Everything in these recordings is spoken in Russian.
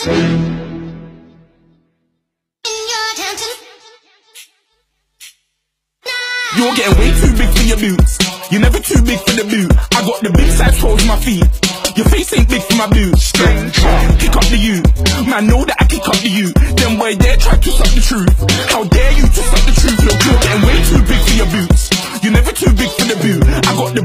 You're getting way too big for your boots. You're never too big for the boot. I got the big size toes my feet. Your face ain't big for my boots. Kick up the you. Man, know that I kick up the you. Them boy dare try to suck the truth. How dare you to suck the truth? Look, you're getting way too big for your boots. You're never too big for the boot. I got the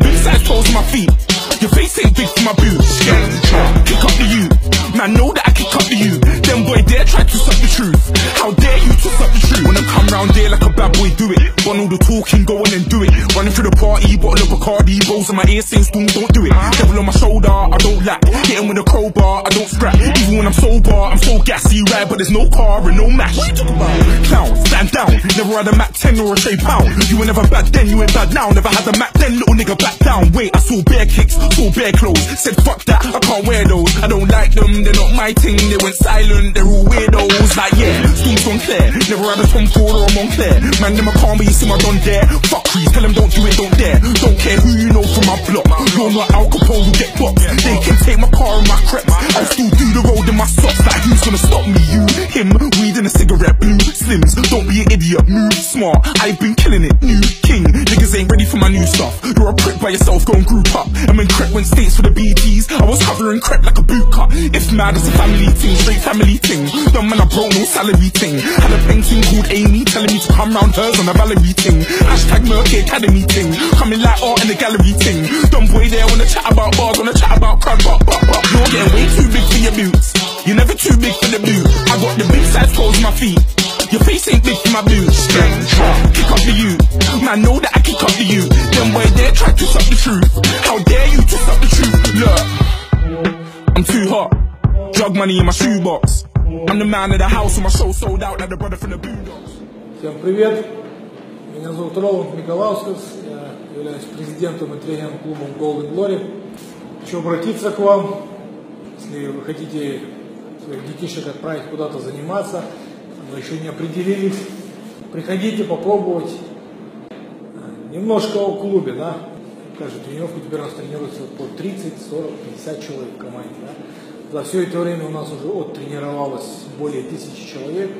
to suck the truth. How dare you to suck the truth? When I come round there like a bad boy, do it. Want all the talking, go on and do it. Running through the party, bottle of Bacardi, rolls in my ear saying spoon, don't do it. Devil on my shoulder, I don't lack. Hitting with a crowbar, I don't scrap. Even when I'm sober, I'm so gassy, right? But there's no car and no match. What you talk about? Never had a Mac 10 or a Shay Pound. You were never bad then, you ain't bad now. Never had a Mac 10, little nigga back down. Wait, I saw bare kicks, saw bare clothes. Said fuck that, I can't wear those. I don't like them, they're not my thing. They went silent, they're all weirdos. Like yeah, gone clear. Never had a Tom Ford or a Montclair. Man, them a calm, but you see my done there. Fuck crease, tell them don't do it, don't dare. Don't care who you know from my block. You're not Al Capone, you get boxed. They can take my car and my it, new king. Niggas ain't ready for my new stuff. You're a prick by yourself, go and group up. And when crep went states for the BTs, I was covering crep like a boot cut. If mad, it's a family thing, straight family thing. Dumb man, I broke no salary thing. Had a painting called Amy telling me to come round hers on a Valerie thing. Hashtag Murky Academy thing. Coming like art in the gallery thing. Dumb boy there wanna chat about bars, wanna chat about crud, but, but, but. You're getting way too big for your boots. You're never too big for the boot. I got the big size toes my feet. Your face ain't big for my boots. Kick up the you. Man, know that I kick up the you. Them boy there try to suck the truth. How dare you to suck the truth? Look, I'm too hot. Drug money in my shoebox. I'm the man of the house, and my show sold out like the brother from the Boondocks. Всем привет! Меня зовут Роланд Николаускас, я являюсь президентом и тренером клуба Golden Glory. Хочу обратиться к вам, если вы хотите своих детишек отправить куда-то заниматься, вы еще не определились, приходите попробовать немножко о клубе, да, каждую тренировку теперь у нас тренируется по 30, 40, 50 человек в команде, да. За все это время у нас уже оттренировалось более тысячи человек.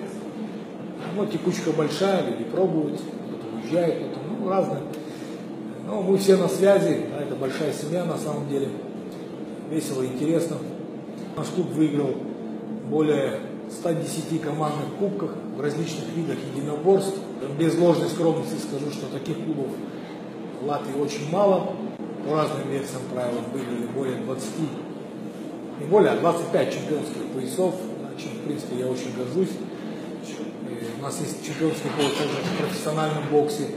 Ну, текучка большая, люди пробуют, кто-то уезжает, кто-то, ну, разное. Но мы все на связи, да, это большая семья на самом деле. Весело, интересно. Наш клуб выиграл более 110 командных кубках в различных видах единоборств. Без ложной скромности скажу, что таких клубов в Латвии очень мало. По разным версиям правил выиграли более 20, не более, а 25 чемпионских поясов, чем, в принципе, я очень горжусь. И у нас есть чемпионский пояс также в профессиональном боксе,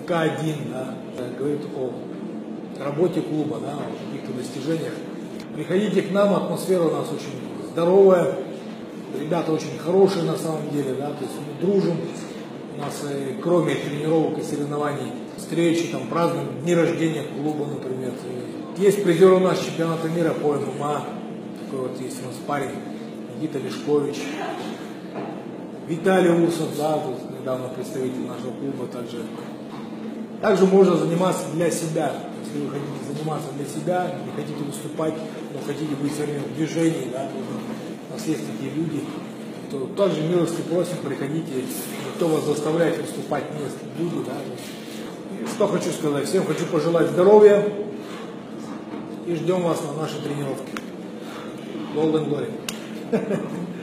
в К1, да, говорит о работе клуба, да, о каких-то достижениях. Приходите к нам, атмосфера у нас очень здоровая, ребята очень хорошие на самом деле, да, то есть мы дружим, у нас э, кроме тренировок и соревнований, встречи, там, празднуем дни рождения клуба, например. Есть призер у нас чемпионата мира по ММА, такой вот есть у нас парень, Никита Лешкович, Виталий Урсов, да, тут недавно представитель нашего клуба также. Также можно заниматься для себя, если вы хотите заниматься для себя, не хотите выступать, но хотите быть все время в движении, да, у нас есть такие люди, то также милости просим, приходите, кто вас заставляет выступать, не буду, да. И что хочу сказать, всем хочу пожелать здоровья и ждем вас на нашей тренировке. Golden Glory.